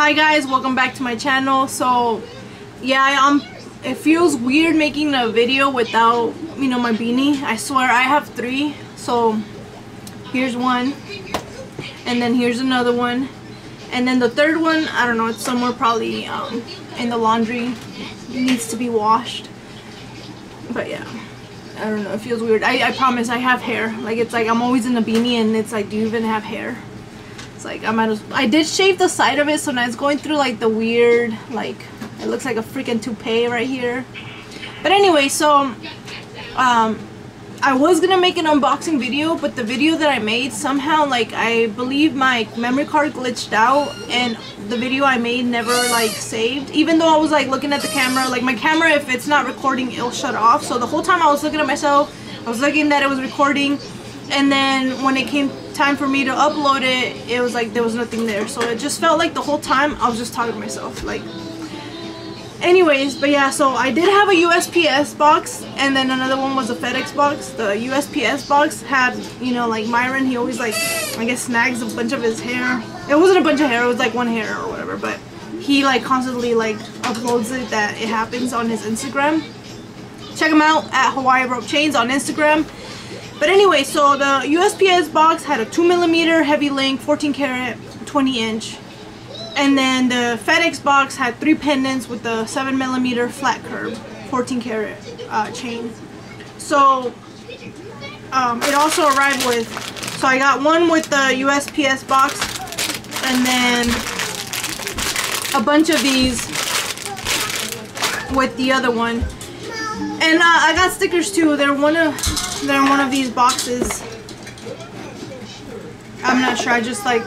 Hi guys, welcome back to my channel. So, yeah, I um, it feels weird making a video without, you know, my beanie. I swear I have three. So, here's one, and then here's another one, and then the third one, I don't know, it's somewhere probably um, in the laundry. It needs to be washed. But yeah. I don't know, it feels weird. I, I promise I have hair. Like it's like I'm always in a beanie and it's like, do you even have hair? It's like I might as I did shave the side of it so now it's going through like the weird like it looks like a freaking toupee right here. But anyway, so um I was gonna make an unboxing video, but the video that I made somehow like I believe my memory card glitched out and the video I made never like saved. Even though I was like looking at the camera, like my camera if it's not recording it'll shut off. So the whole time I was looking at myself, I was looking that it was recording and then when it came time for me to upload it, it was like there was nothing there. So it just felt like the whole time I was just talking to myself. Like anyways but yeah so I did have a USPS box and then another one was a FedEx box the USPS box had you know like Myron he always like I guess snags a bunch of his hair it wasn't a bunch of hair it was like one hair or whatever but he like constantly like uploads it that it happens on his Instagram check him out at Hawaii Rope Chains on Instagram but anyway so the USPS box had a 2 millimeter heavy link 14 karat 20 inch and then the FedEx box had three pendants with the 7 millimeter flat curb, 14 karat uh, chain. So um, it also arrived with, so I got one with the USPS box and then a bunch of these with the other one. And uh, I got stickers too. They're one of they're one of these boxes. I'm not sure. I just like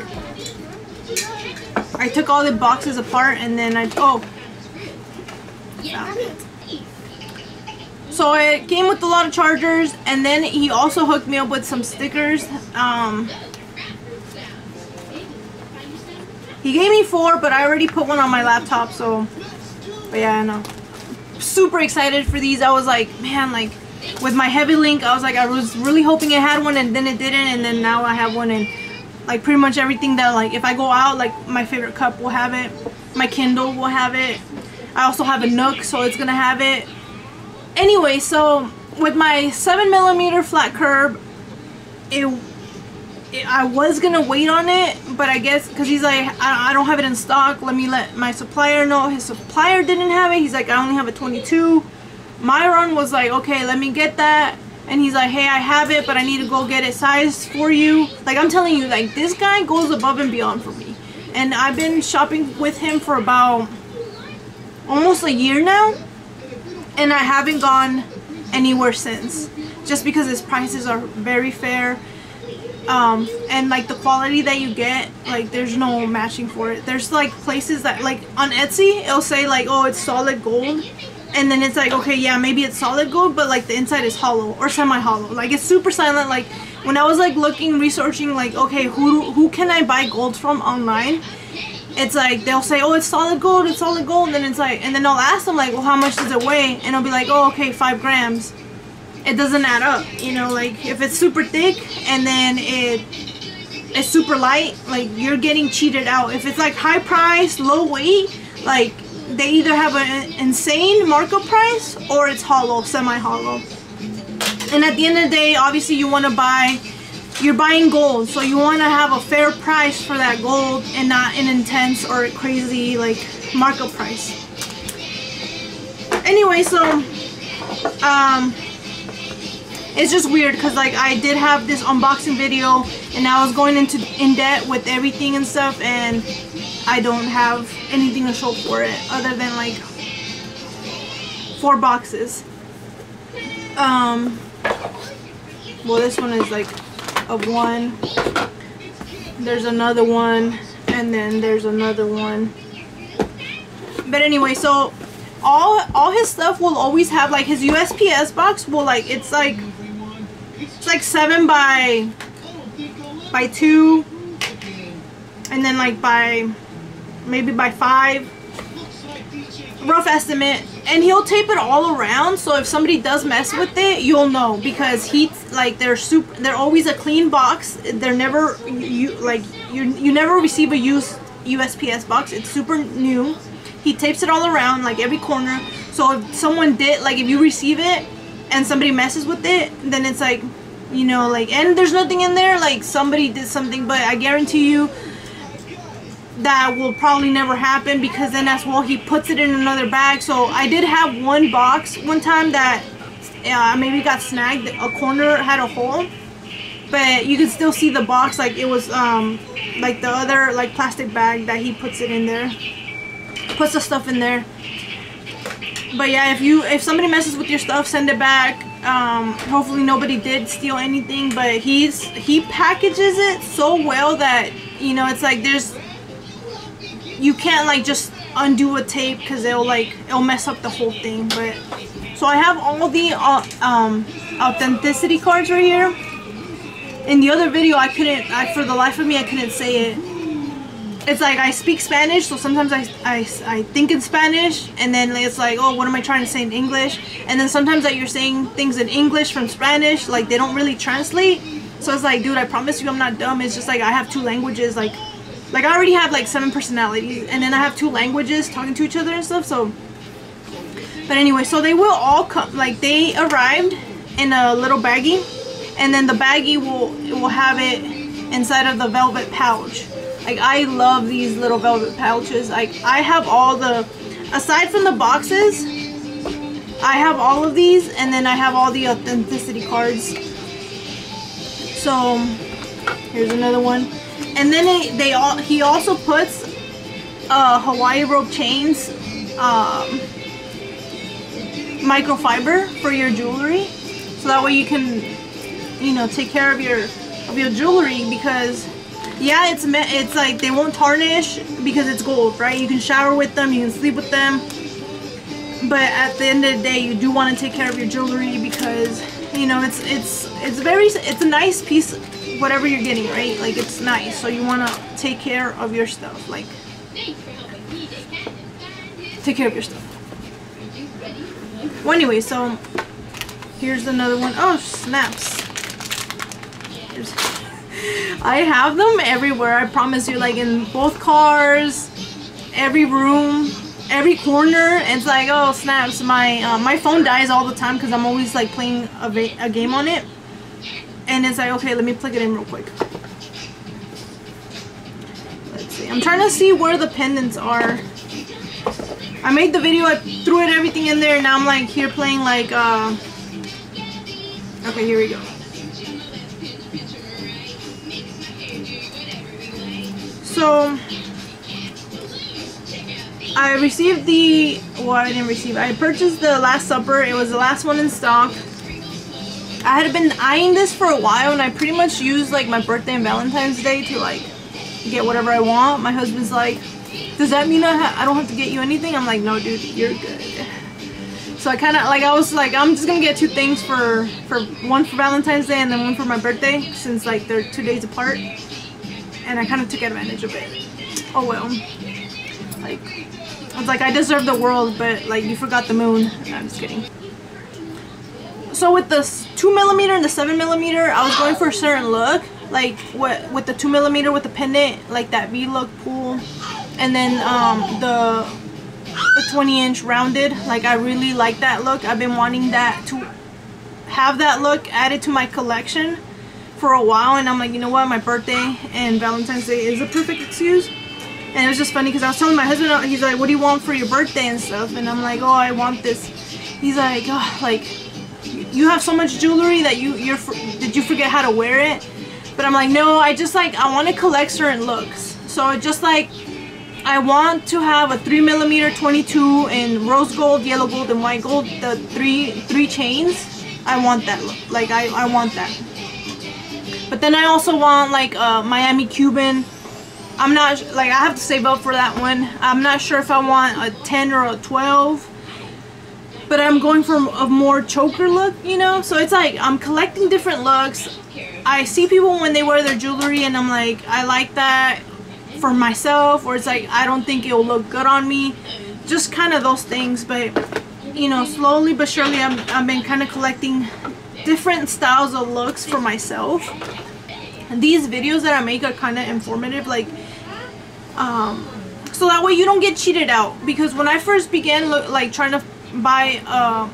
I took all the boxes apart and then I oh yeah. So it came with a lot of chargers and then he also hooked me up with some stickers. Um, he gave me four but I already put one on my laptop so but yeah I know. Super excited for these. I was like man like with my heavy link I was like I was really hoping it had one and then it didn't and then now I have one and like pretty much everything that like if I go out like my favorite cup will have it my Kindle will have it. I also have a Nook so it's gonna have it. Anyway so with my 7 millimeter flat curb it, I was gonna wait on it but I guess because he's like I, I don't have it in stock. Let me let my supplier know. His supplier didn't have it. He's like I only have a 22 Myron was like okay let me get that. And he's like hey I have it but I need to go get it sized for you. Like I'm telling you like this guy goes above and beyond for me. And I've been shopping with him for about almost a year now. And I haven't gone anywhere since just because his prices are very fair. Um, and like the quality that you get like there's no matching for it. There's like places that like on Etsy it'll say like oh it's solid gold and then it's like okay yeah maybe it's solid gold but like the inside is hollow or semi-hollow. Like it's super silent like when I was like looking researching like okay who who can I buy gold from online? It's like they'll say oh it's solid gold it's solid gold and then it's like and then I'll ask them like well how much does it weigh? And I'll be like oh okay five grams. It doesn't add up you know like if it's super thick and then it it's super light like you're getting cheated out. If it's like high price low weight like they either have an insane markup price or it's hollow, semi-hollow. And at the end of the day, obviously you want to buy, you're buying gold, so you want to have a fair price for that gold and not an intense or crazy like markup price. Anyway, so um, it's just weird because like I did have this unboxing video and I was going into in debt with everything and stuff and I don't have anything to show for it other than like four boxes. Um, well this one is like of one. There's another one and then there's another one. But anyway, so all all his stuff will always have like his USPS box will like it's like it's like seven by by two and then like by maybe by five rough estimate and he'll tape it all around so if somebody does mess with it you'll know because he like they're super they're always a clean box they're never you like you you never receive a used USPS box. It's super new. He tapes it all around, like every corner. So if someone did, like if you receive it and somebody messes with it, then it's like, you know, like, and there's nothing in there, like somebody did something, but I guarantee you that will probably never happen because then as well he puts it in another bag. So I did have one box one time that uh, maybe got snagged. A corner had a hole, but you can still see the box like it was um like the other like plastic bag that he puts it in there. Puts the stuff in there. But yeah, if you if somebody messes with your stuff, send it back. Um, hopefully nobody did steal anything, but he's he packages it so well that you know it's like there's you can't like just undo a tape because it'll like it'll mess up the whole thing but so I have all the uh, um, authenticity cards right here. In the other video I couldn't I for the life of me I couldn't say it. It's like I speak Spanish so sometimes I, I, I think in Spanish and then it's like oh what am I trying to say in English? And then sometimes that you're saying things in English from Spanish like they don't really translate. So it's like dude I promise you I'm not dumb. It's just like I have two languages like like I already have like seven personalities and then I have two languages talking to each other and stuff so. But anyway so they will all come like they arrived in a little baggie and then the baggie will will have it inside of the velvet pouch. Like I love these little velvet pouches. Like I have all the aside from the boxes I have all of these and then I have all the authenticity cards. So here's another one and then it, they all he also puts uh, Hawaii rope chains um, microfiber for your jewelry. So that way you can you know take care of your of your jewelry because yeah it's it's like they won't tarnish because it's gold right? You can shower with them you can sleep with them. But at the end of the day you do want to take care of your jewelry because you know it's it's it's very it's a nice piece whatever you're getting, right? Like it's nice. So you want to take care of your stuff. Like take care of your stuff. Well, anyway, so here's another one. Oh, snaps. Here's, I have them everywhere. I promise you, like in both cars, every room, every corner. It's like, oh, snaps. My uh, my phone dies all the time because I'm always like playing a, a game on it and it's like okay let me plug it in real quick. Let's see. I'm trying to see where the pendants are. I made the video I threw it everything in there now I'm like here playing like uh okay here we go. So I received the well I didn't receive I purchased the last supper. It was the last one in stock I had been eyeing this for a while and I pretty much used like my birthday and Valentine's Day to like get whatever I want. My husband's like, does that mean I, I don't have to get you anything? I'm like, no dude, you're good. So I kind of like I was like I'm just gonna get two things for for one for Valentine's Day and then one for my birthday since like they're two days apart and I kind of took advantage of it. Oh well. Like I was like I deserve the world but like you forgot the moon. No, I'm just kidding so with the 2 millimeter and the 7 millimeter, I was going for a certain look. Like what with the 2 millimeter with the pendant, like that V-look pool, And then um, the, the 20 inch rounded, like I really like that look. I've been wanting that to have that look added to my collection for a while. And I'm like, you know what, my birthday and Valentine's Day is a perfect excuse. And it was just funny because I was telling my husband, he's like, what do you want for your birthday and stuff? And I'm like, oh, I want this. He's like, oh, like, you have so much jewelry that you you're did you forget how to wear it? But I'm like no I just like I want to collect certain looks. So just like I want to have a 3 millimeter 22 in rose gold yellow gold and white gold the three three chains. I want that look. Like I, I want that. But then I also want like a Miami Cuban. I'm not like I have to save up for that one. I'm not sure if I want a 10 or a 12 but I'm going for a more choker look, you know? So it's like I'm collecting different looks. I see people when they wear their jewelry and I'm like, I like that for myself or it's like, I don't think it'll look good on me. Just kind of those things, but you know, slowly but surely I'm, I've been kind of collecting different styles of looks for myself. And these videos that I make are kind of informative, like Um, so that way you don't get cheated out. Because when I first began look, like trying to buy uh,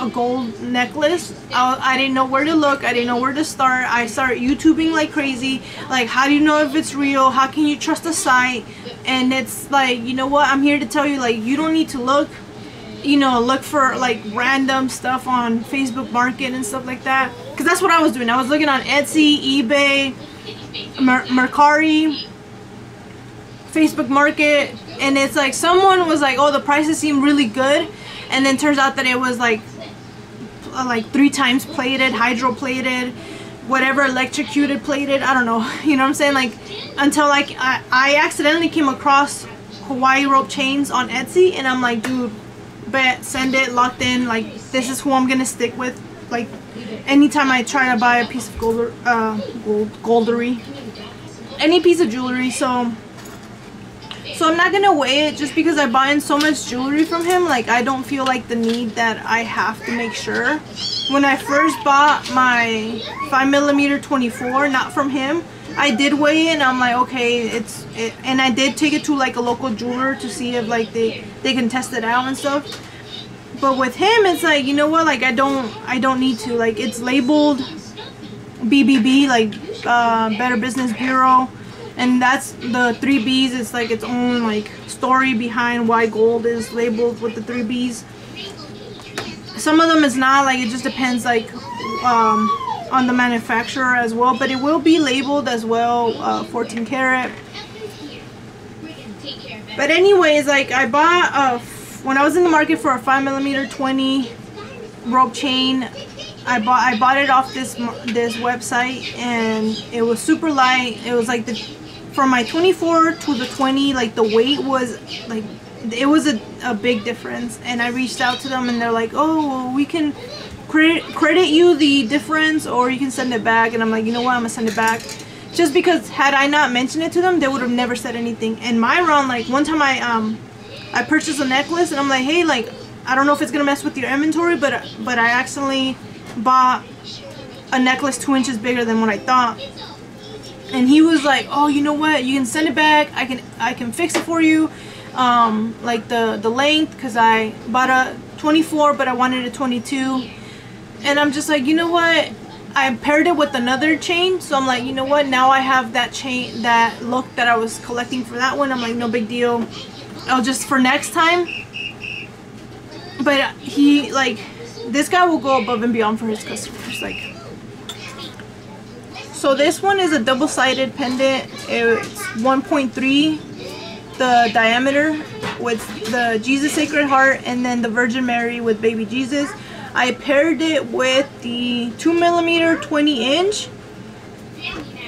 a gold necklace, I, I didn't know where to look. I didn't know where to start. I started YouTubing like crazy. Like, how do you know if it's real? How can you trust a site? And it's like, you know what? I'm here to tell you, like, you don't need to look you know, look for like random stuff on Facebook Market and stuff like that. Because that's what I was doing. I was looking on Etsy, eBay, Mer Mercari, Facebook Market, and it's like someone was like, oh, the prices seem really good, and then turns out that it was like uh, like three times plated, hydroplated, whatever, electrocuted plated. I don't know. You know what I'm saying? Like until like I, I accidentally came across Hawaii rope chains on Etsy, and I'm like, dude bet, send it, locked in. Like this is who I'm gonna stick with. Like anytime I try to buy a piece of gold, uh, gold, goldery, any piece of jewelry. So, so I'm not gonna weigh it just because I buy in so much jewelry from him. Like I don't feel like the need that I have to make sure. When I first bought my five millimeter 24, not from him. I did weigh it and I'm like okay it's it, and I did take it to like a local jeweler to see if like they they can test it out and stuff but with him it's like you know what like I don't I don't need to like it's labeled BBB like uh, Better Business Bureau and that's the three B's. It's like its own like story behind why gold is labeled with the three B's. Some of them is not like it just depends like um, on the manufacturer as well but it will be labeled as well uh, 14 karat. But anyways like I bought a when I was in the market for a 5 millimeter 20 rope chain I bought I bought it off this this website and it was super light. It was like the from my 24 to the 20 like the weight was like it was a, a big difference. And I reached out to them and they're like oh well, we can credit, credit you the difference or you can send it back. And I'm like you know what? I'm gonna send it back. Just because had I not mentioned it to them they would have never said anything. And Myron like one time I um I purchased a necklace and I'm like hey like I don't know if it's gonna mess with your inventory but but I accidentally bought a necklace two inches bigger than what I thought and he was like oh you know what? You can send it back. I can I can fix it for you. Um, like the the length because I bought a 24 but I wanted a 22 and I'm just like you know what? I paired it with another chain. So I'm like you know what? Now I have that chain that look that I was collecting for that one. I'm like no big deal. I'll just for next time. But he like this guy will go above and beyond for his customers like so this one is a double-sided pendant. It's 1.3 the diameter with the Jesus Sacred Heart and then the Virgin Mary with baby Jesus. I paired it with the 2 millimeter 20 inch.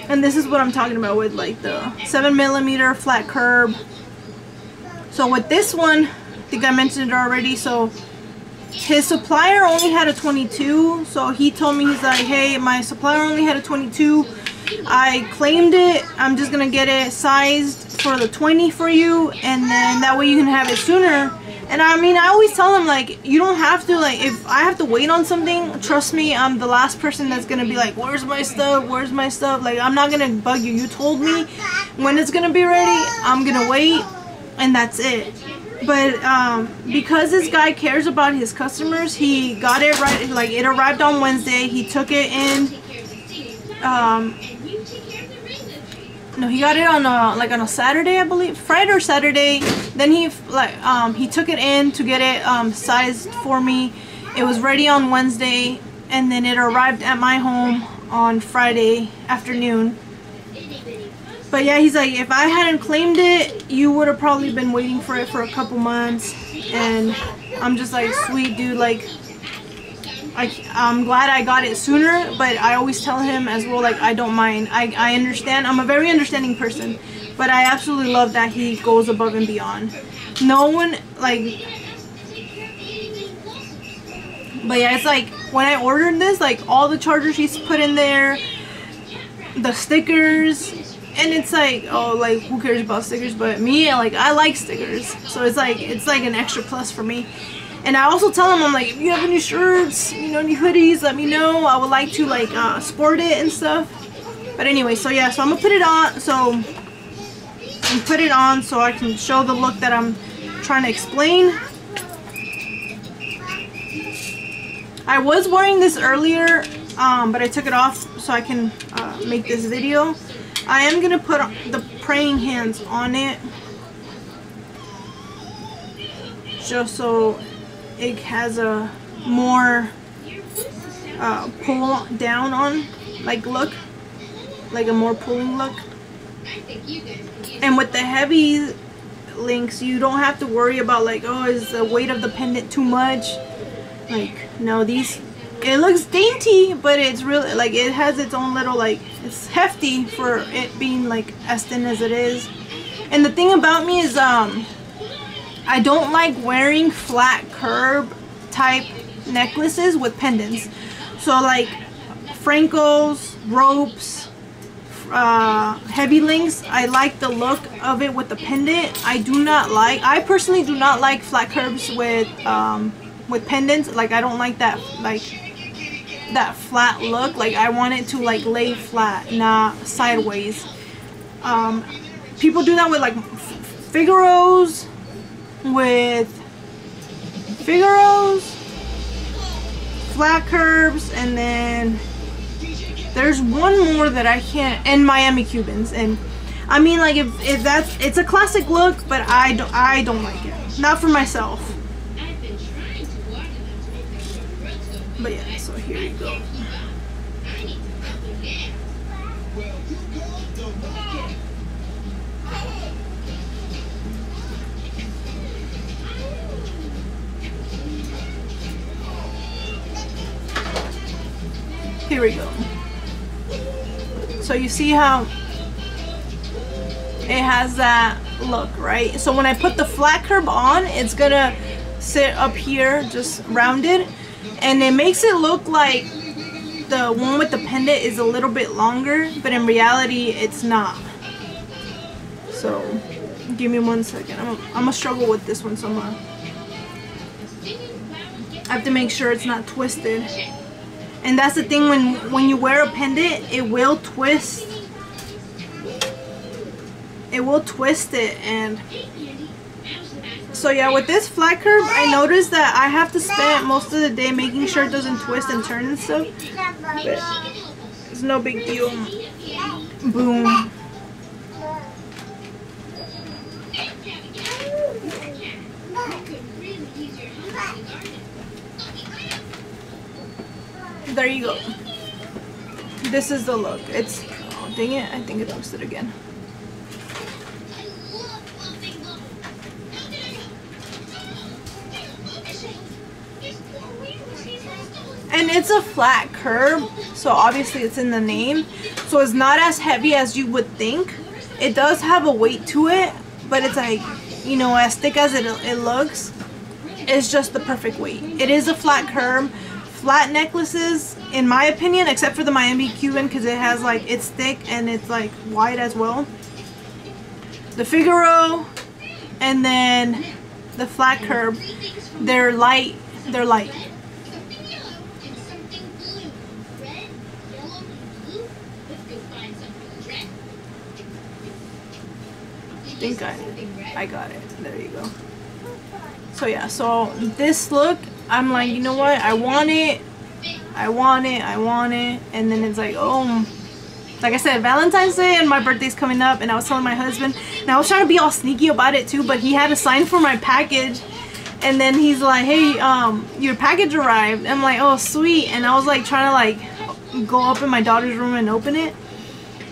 And this is what I'm talking about with like the 7 millimeter flat curb. So with this one I think I mentioned it already so his supplier only had a 22 so he told me he's like hey my supplier only had a 22 I claimed it I'm just gonna get it sized for the 20 for you and then that way you can have it sooner and I mean, I always tell them, like, you don't have to, like, if I have to wait on something, trust me, I'm the last person that's to be like, where's my stuff? Where's my stuff? Like, I'm not to bug you. You told me when it's to be ready. I'm to wait, and that's it. But um, because this guy cares about his customers, he got it right. Like, it arrived on Wednesday. He took it in. Um, no he got it on a like on a Saturday I believe Friday or Saturday then he like um he took it in to get it um sized for me it was ready on Wednesday and then it arrived at my home on Friday afternoon but yeah he's like if I hadn't claimed it you would have probably been waiting for it for a couple months and I'm just like sweet dude like I, I'm glad I got it sooner, but I always tell him as well, like, I don't mind. I, I understand. I'm a very understanding person, but I absolutely love that he goes above and beyond. No one, like, but yeah, it's like, when I ordered this, like, all the chargers he's put in there, the stickers, and it's like, oh, like, who cares about stickers, but me, like, I like stickers, so it's like, it's like an extra plus for me. And I also tell them, I'm like, if you have any shirts, you know, any hoodies, let me know. I would like to like uh, sport it and stuff. But anyway, so yeah, so I'm gonna put it on. So put it on so I can show the look that I'm trying to explain. I was wearing this earlier, um, but I took it off so I can uh, make this video. I am going to put the praying hands on it. Just so it has a more uh, pull down on like look. Like a more pulling look. And with the heavy links you don't have to worry about like oh is the weight of the pendant too much? Like no these it looks dainty but it's really like it has its own little like it's hefty for it being like as thin as it is and the thing about me is um I don't like wearing flat curb type necklaces with pendants so like Francos, ropes, uh, heavy links, I like the look of it with the pendant. I do not like, I personally do not like flat curbs with um, with pendants. Like I don't like that like that flat look. Like I want it to like lay flat, not sideways. Um, people do that with like Figaro's, with Figaro's, flat curbs and then there's one more that I can't and Miami Cubans and I mean like if, if that's it's a classic look but I don't I don't like it not for myself but yeah so here you go Here we go. So you see how it has that look, right? So when I put the flat curb on, it's gonna sit up here just rounded and it makes it look like the one with the pendant is a little bit longer, but in reality it's not. So give me one second. I'm, I'm gonna struggle with this one so much. I have to make sure it's not twisted. And that's the thing when when you wear a pendant, it will twist. It will twist it and so yeah, with this flat curb, I noticed that I have to spend most of the day making sure it doesn't twist and turn and stuff. But it's no big deal. Boom. there you go. This is the look. It's, oh dang it, I think it twisted again. And it's a flat curb, so obviously it's in the name. So it's not as heavy as you would think. It does have a weight to it, but it's like, you know, as thick as it, it looks, it's just the perfect weight. It is a flat curb, flat necklaces, in my opinion, except for the Miami Cuban because it has like, it's thick and it's like wide as well. The Figaro and then the flat curb, they're light, they're light. Think I, I got it. There you go. So yeah, so this look I'm like, you know what? I want it. I want it. I want it. And then it's like, oh, like I said, Valentine's Day and my birthday's coming up. And I was telling my husband, and I was trying to be all sneaky about it too, but he had a sign for my package. And then he's like, hey, um, your package arrived. I'm like, oh, sweet. And I was like trying to like go up in my daughter's room and open it.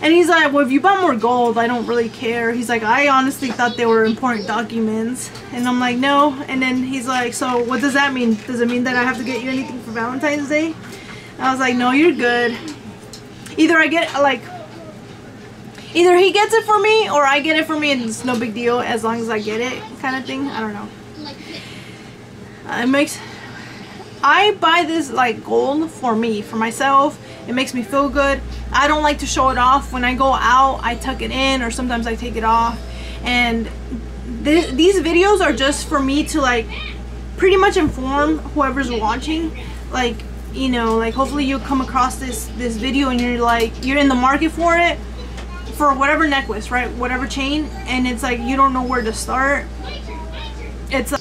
And he's like, well, if you bought more gold, I don't really care. He's like, I honestly thought they were important documents. And I'm like, no. And then he's like, so what does that mean? Does it mean that I have to get you anything for Valentine's Day? And I was like, no, you're good. Either I get, like, either he gets it for me or I get it for me and it's no big deal as long as I get it kind of thing. I don't know. Uh, it makes, I buy this, like, gold for me, for myself. It makes me feel good. I don't like to show it off. When I go out, I tuck it in or sometimes I take it off. And th these videos are just for me to like pretty much inform whoever's watching. Like, you know, like hopefully you come across this this video and you're like, you're in the market for it. for whatever necklace, right? Whatever chain, and it's like you don't know where to start. It's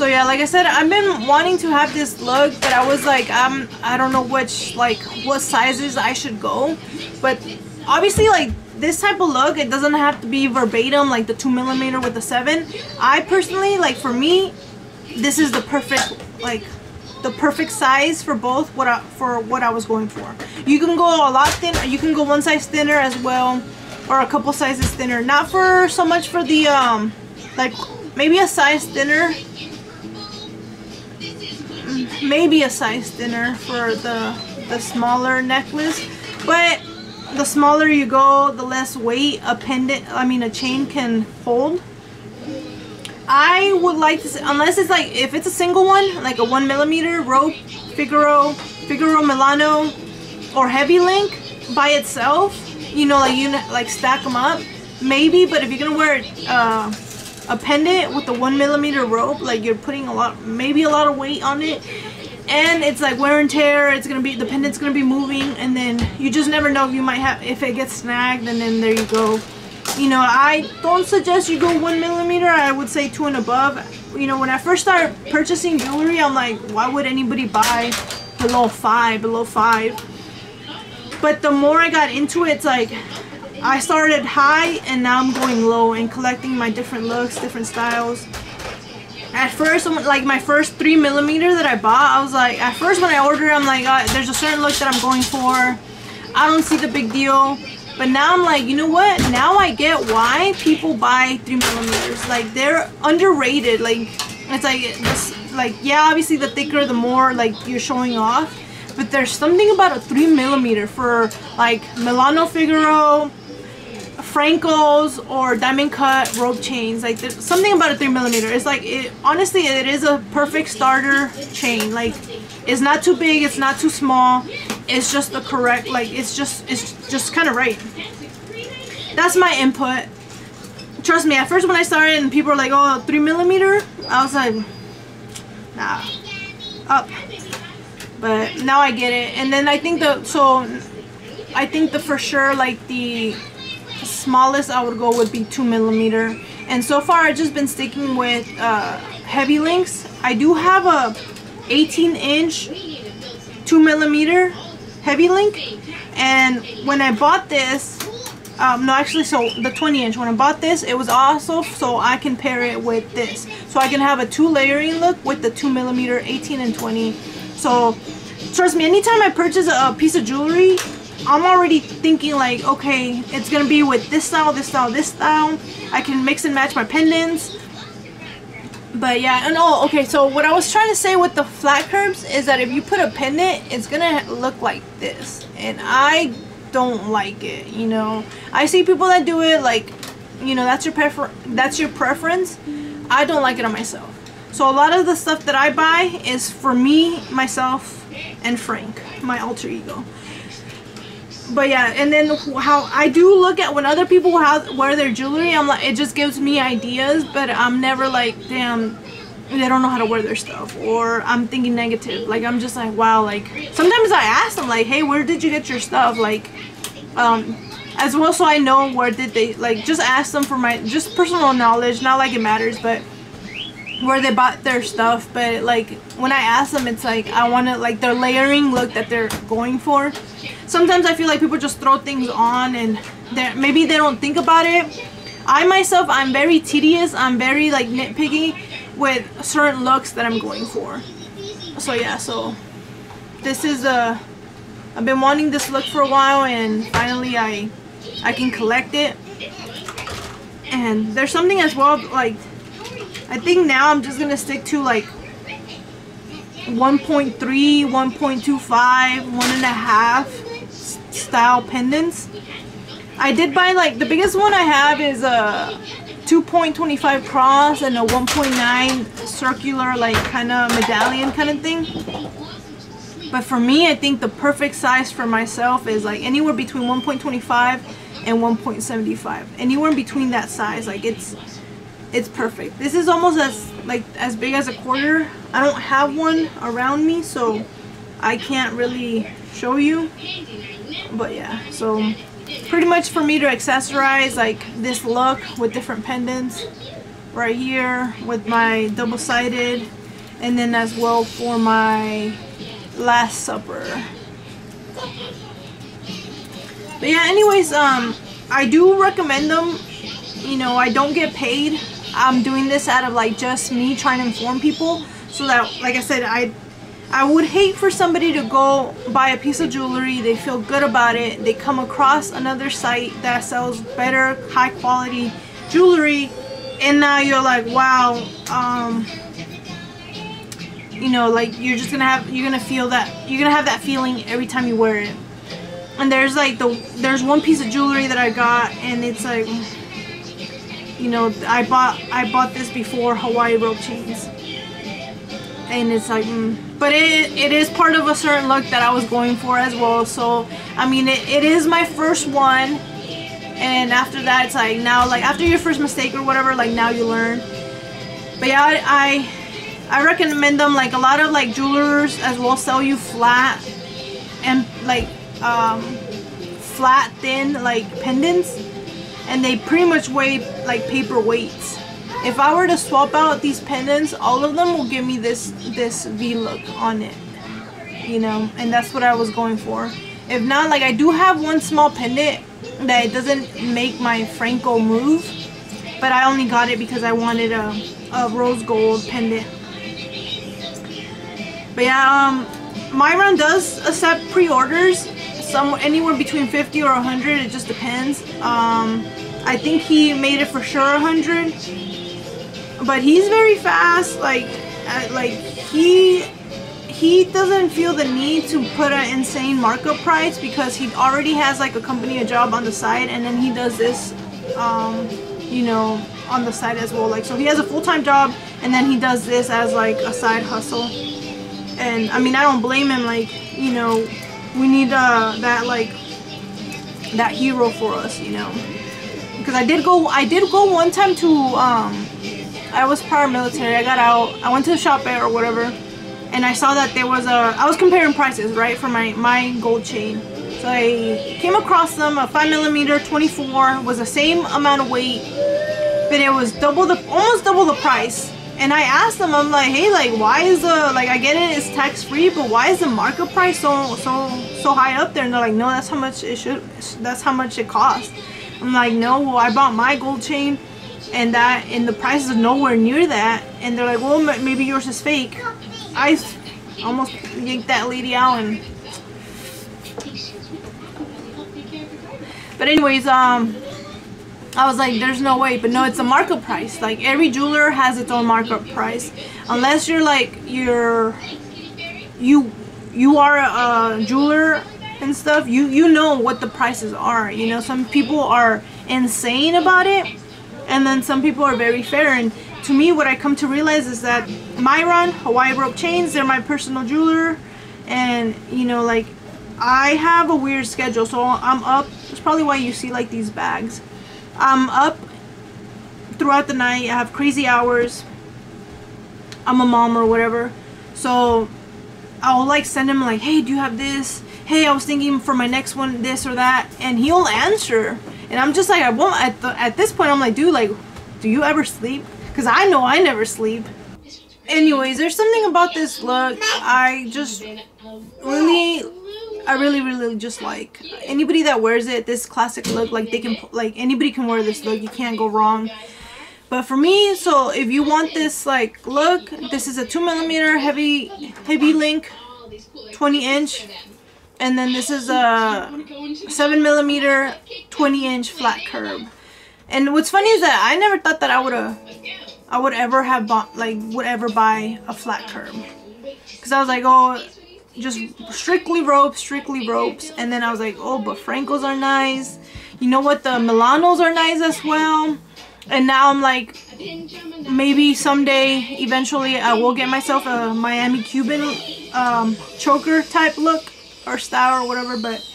so yeah, like I said, I've been wanting to have this look, but I was like, um, I don't know which like what sizes I should go, but obviously like this type of look, it doesn't have to be verbatim like the two millimeter with the seven. I personally like for me, this is the perfect like the perfect size for both what I, for what I was going for. You can go a lot thinner, you can go one size thinner as well or a couple sizes thinner. Not for so much for the um like maybe a size thinner maybe a size thinner for the the smaller necklace but the smaller you go the less weight a pendant I mean a chain can hold. I would like to say, unless it's like if it's a single one like a one millimeter rope Figaro Figaro Milano or heavy link by itself you know like you like stack them up maybe but if you're gonna wear uh, a pendant with the one millimeter rope like you're putting a lot maybe a lot of weight on it and it's like wear and tear it's gonna be the pendant's gonna be moving and then you just never know if you might have if it gets snagged and then there you go. You know I don't suggest you go one millimeter I would say two and above. You know when I first started purchasing jewelry I'm like why would anybody buy below five below five? But the more I got into it it's like I started high and now I'm going low and collecting my different looks different styles at first like my first three millimeter that I bought I was like at first when I ordered I'm like uh, there's a certain look that I'm going for. I don't see the big deal. But now I'm like you know what? Now I get why people buy three millimeters. Like they're underrated. Like it's like this like yeah obviously the thicker the more like you're showing off but there's something about a three millimeter for like Milano Figaro Franco's or diamond cut rope chains like something about a three millimeter. It's like it honestly it is a perfect starter chain. Like it's not too big it's not too small. It's just the correct like it's just it's just kind of right. That's my input. Trust me at first when I started and people were like oh three millimeter? I was like nah up. But now I get it. And then I think the so I think the for sure like the smallest I would go would be 2 millimeter. And so far I've just been sticking with uh, heavy links. I do have a 18 inch 2 millimeter heavy link. And when I bought this, um, no actually so the 20 inch, when I bought this it was also so I can pair it with this. So I can have a two layering look with the 2 millimeter 18 and 20. So trust me, anytime I purchase a piece of jewelry, I'm already thinking like, okay, it's gonna be with this style, this style, this style. I can mix and match my pendants. But yeah, and oh, okay, so what I was trying to say with the flat curbs is that if you put a pendant, it's gonna look like this. And I don't like it, you know. I see people that do it like, you know, that's your prefer that's your preference. I don't like it on myself. So a lot of the stuff that I buy is for me, myself, and Frank, my alter ego but yeah and then how I do look at when other people have wear their jewelry I'm like it just gives me ideas but I'm never like damn they don't know how to wear their stuff or I'm thinking negative. Like I'm just like wow like sometimes I ask them like hey where did you get your stuff? Like um as well so I know where did they like just ask them for my just personal knowledge not like it matters but where they bought their stuff but like when I ask them it's like I want to like their layering look that they're going for. Sometimes I feel like people just throw things on and maybe they don't think about it. I myself I'm very tedious. I'm very like nitpicky with certain looks that I'm going for. So yeah so this is a I've been wanting this look for a while and finally I I can collect it. And there's something as well like I think now I'm just gonna stick to like 1.3, 1.25, one and a half style pendants. I did buy like the biggest one I have is a 2.25 cross and a 1.9 circular like kind of medallion kind of thing. But for me, I think the perfect size for myself is like anywhere between 1.25 and 1.75. Anywhere in between that size, like it's it's perfect. This is almost as like as big as a quarter. I don't have one around me, so I can't really show you. But yeah, so pretty much for me to accessorize like this look with different pendants right here with my double-sided and then as well for my last supper but yeah anyways um i do recommend them you know i don't get paid i'm doing this out of like just me trying to inform people so that like i said i I would hate for somebody to go buy a piece of jewelry, they feel good about it, they come across another site that sells better, high quality jewelry, and now you're like, wow, um, you know, like you're just gonna have, you're gonna feel that, you're gonna have that feeling every time you wear it. And there's like the, there's one piece of jewelry that I got, and it's like, you know, I bought, I bought this before Hawaii rope chains and it's like mm. but it, it is part of a certain look that I was going for as well. So I mean it, it is my first one. And after that it's like now like after your first mistake or whatever like now you learn. But yeah I, I, I recommend them. Like a lot of like jewelers as well sell you flat and like um flat thin like pendants and they pretty much weigh like paper weights if I were to swap out these pendants, all of them will give me this this V look on it. You know, and that's what I was going for. If not, like I do have one small pendant that doesn't make my Franco move, but I only got it because I wanted a, a rose gold pendant. But yeah, um, Myron does accept pre-orders, some anywhere between 50 or 100, it just depends. Um, I think he made it for sure 100 but he's very fast like uh, like he he doesn't feel the need to put an insane markup price because he already has like a company a job on the side and then he does this um you know on the side as well. Like so he has a full-time job and then he does this as like a side hustle. And I mean I don't blame him like you know we need uh that like that hero for us you know because I did go I did go one time to um I was paramilitary. I got out. I went to the shop or whatever, and I saw that there was a. I was comparing prices, right, for my my gold chain. So I came across them. A five millimeter, 24 was the same amount of weight, but it was double the, almost double the price. And I asked them, I'm like, hey, like, why is the, like, I get it, it's tax free, but why is the markup price so, so, so high up there? And they're like, no, that's how much it should, that's how much it costs. I'm like, no, well, I bought my gold chain and that and the price is nowhere near that. And they're like well maybe yours is fake. I almost yanked that lady out and but anyways um I was like there's no way. But no it's a markup price. Like every jeweler has its own markup price. Unless you're like you're you you are a jeweler and stuff you you know what the prices are you know? Some people are insane about it and then some people are very fair and to me what I come to realize is that Myron Hawaii rope chains they're my personal jeweler and you know like I have a weird schedule so I'm up that's probably why you see like these bags. I'm up throughout the night I have crazy hours I'm a mom or whatever so I'll like send him like hey do you have this hey I was thinking for my next one this or that and he'll answer and I'm just like, I won't, at, the, at this point, I'm like, dude, like, do you ever sleep? Because I know I never sleep. Anyways, there's something about this look I just really, I really, really just like. Anybody that wears it, this classic look, like, they can, like, anybody can wear this look. You can't go wrong. But for me, so if you want this, like, look, this is a 2 millimeter heavy, heavy link, 20 inch and then this is a 7 millimeter 20 inch flat curb. And what's funny is that I never thought that I would have I would ever have bought like would ever buy a flat curb. Because I was like oh just strictly ropes strictly ropes. And then I was like oh but Francos are nice. You know what? The Milanos are nice as well. And now I'm like maybe someday eventually I will get myself a Miami Cuban um, choker type look or style or whatever but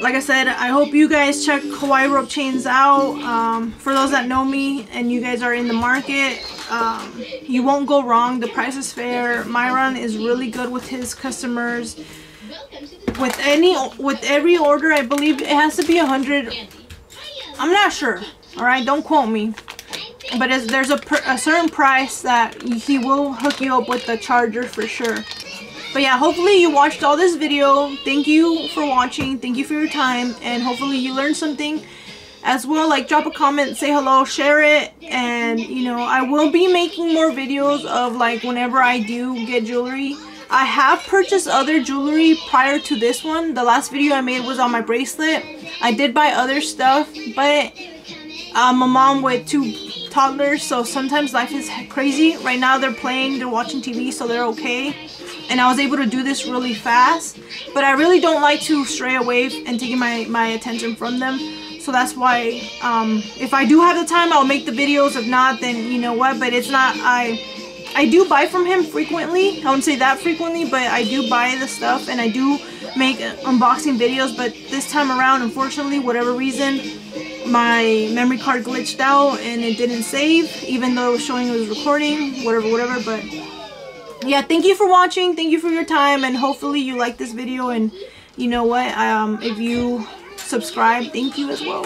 like I said I hope you guys check Hawaii rope chains out. Um, for those that know me and you guys are in the market um, you won't go wrong. The price is fair. Myron is really good with his customers. With any with every order I believe it has to be a hundred. I'm not sure all right? Don't quote me. But there's a, a certain price that he will hook you up with the charger for sure but yeah hopefully you watched all this video. Thank you for watching. Thank you for your time. And hopefully you learned something as well. Like drop a comment say hello share it. And you know I will be making more videos of like whenever I do get jewelry. I have purchased other jewelry prior to this one. The last video I made was on my bracelet. I did buy other stuff but um, I'm a mom with two toddlers so sometimes life is crazy. Right now they're playing they're watching TV so they're okay and I was able to do this really fast but I really don't like to stray away and taking my my attention from them. So that's why um, if I do have the time I'll make the videos. If not then you know what but it's not I I do buy from him frequently. I wouldn't say that frequently but I do buy the stuff and I do make unboxing videos but this time around unfortunately whatever reason my memory card glitched out and it didn't save even though it was showing it was recording whatever whatever but yeah thank you for watching. Thank you for your time and hopefully you like this video and you know what um if you subscribe thank you as well